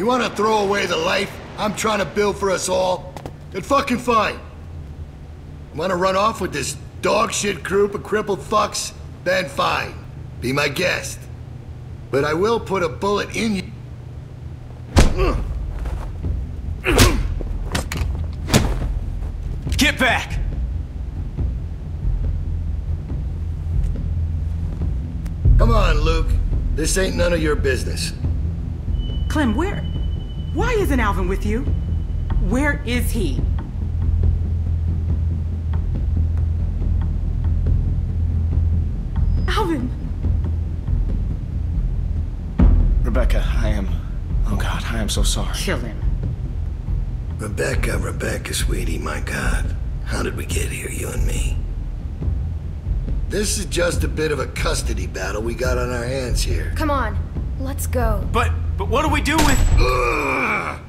You wanna throw away the life I'm trying to build for us all? Then fucking fine. Wanna run off with this dog shit group of crippled fucks? Then fine. Be my guest. But I will put a bullet in you. Get back! Come on, Luke. This ain't none of your business. Clem, where? Why isn't Alvin with you? Where is he? Alvin! Rebecca, I am... Oh God, I am so sorry. Kill him. Rebecca, Rebecca, sweetie, my God. How did we get here, you and me? This is just a bit of a custody battle we got on our hands here. Come on, let's go. But, but what do we do with... Ugh!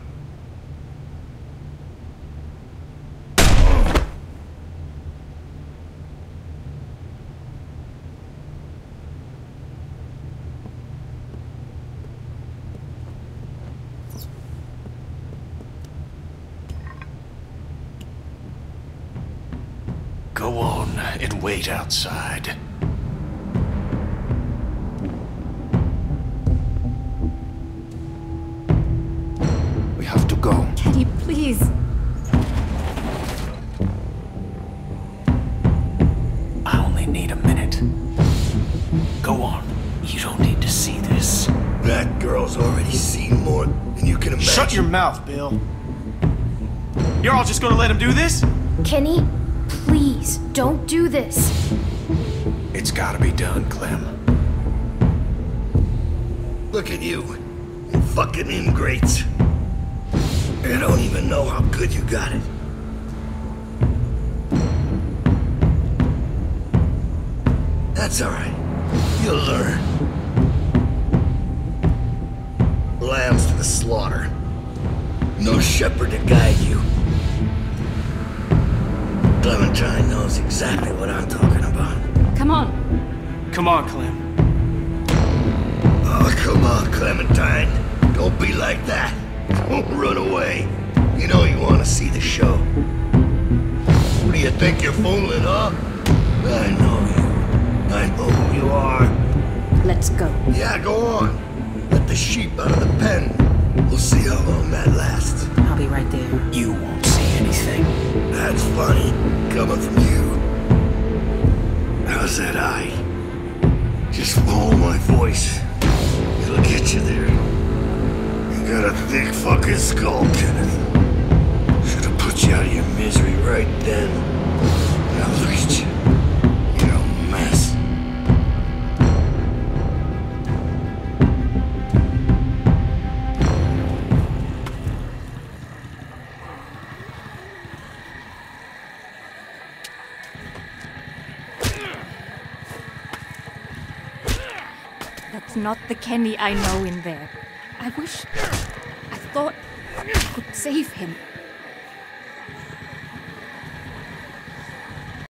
Go on and wait outside. Please. I only need a minute. Go on. You don't need to see this. That girl's already seen more than you can imagine. Shut your mouth, Bill. You're all just gonna let him do this? Kenny, please, don't do this. It's gotta be done, Clem. Look at you. You fucking ingrates. I don't even know how good you got it. That's alright. You'll learn. Lambs to the slaughter. No shepherd to guide you. Clementine knows exactly what I'm talking about. Come on. Come on, Clem. Oh, come on, Clementine. Don't be like that. Don't run away. You know you want to see the show. What do you think you're fooling, huh? I know you. I know who you are. Let's go. Yeah, go on. Let the sheep out of the pen. We'll see how long that lasts. I'll be right there. You won't see anything. That's funny, coming from you. How's that eye? Just follow my voice. It'll get you there. Got a thick fucking skull, Kenneth. Should have put you out of your misery right then. Now look at you. You're a mess. That's not the Kenny I know in there. I wish. I thought I could save him.